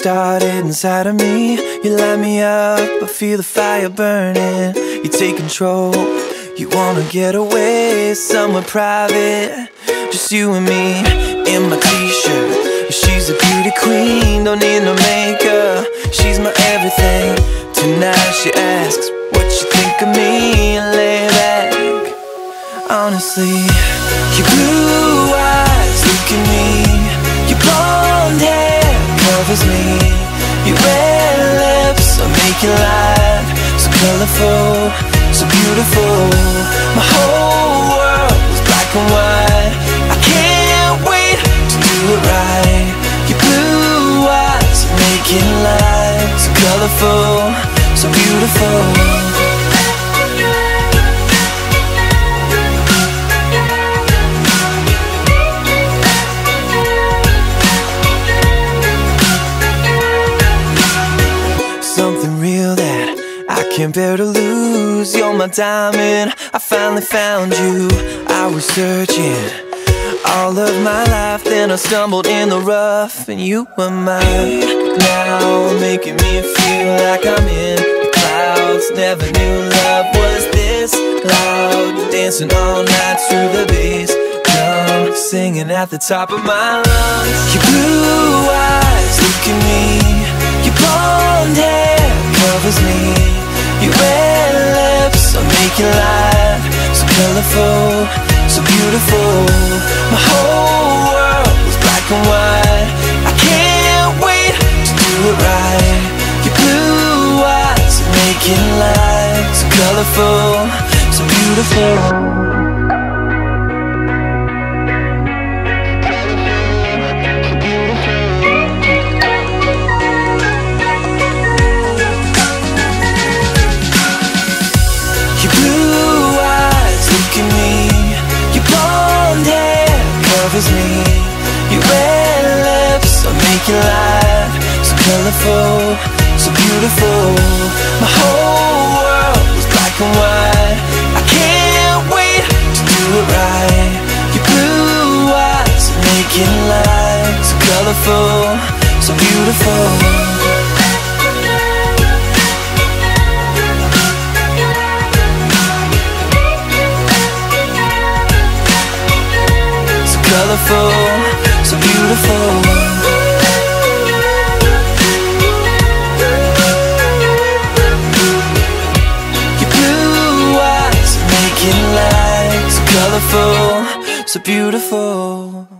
started inside of me. You light me up, I feel the fire burning. You take control, you wanna get away somewhere private. Just you and me in my t-shirt. She's a beauty queen, don't need no makeup. She's my everything. Tonight she asks what you think of me. Lay back, honestly. Your blue covers me. Your red lips make your life so colorful, so beautiful. My whole world is black and white. I can't wait to do it right. Your blue eyes are making life so colorful, so beautiful. That I can't bear to lose. You're my diamond, I finally found you. I was searching all of my life, then I stumbled in the rough, and you were mine. Now making me feel like I'm in the clouds. Never knew love was this loud. Dancing all night through the bass drum, singing at the top of my lungs. Your blue eyes look at me. Your blonde hair your life. So colorful, so beautiful. My whole world is black and white. I can't wait to do it right. Your blue eyes are making life So colorful, so beautiful colorful, so beautiful. My whole world is black and white. I can't wait to do it right. Your blue eyes are making life So colorful, so beautiful. So colorful, so beautiful. Eyes are making light so colorful, so beautiful.